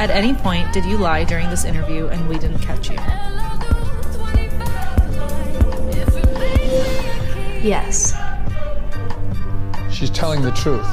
At any point, did you lie during this interview and we didn't catch you? Yes. She's telling the truth.